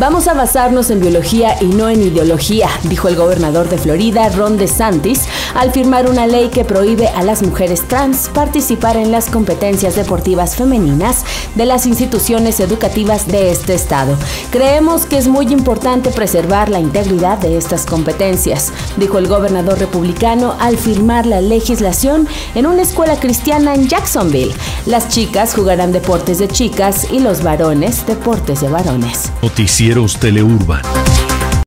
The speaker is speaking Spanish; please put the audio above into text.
Vamos a basarnos en biología y no en ideología, dijo el gobernador de Florida, Ron DeSantis, al firmar una ley que prohíbe a las mujeres trans participar en las competencias deportivas femeninas de las instituciones educativas de este estado. Creemos que es muy importante preservar la integridad de estas competencias, dijo el gobernador republicano al firmar la legislación en una escuela cristiana en Jacksonville. Las chicas jugarán deportes de chicas y los varones deportes de varones. Noticieros Teleurban.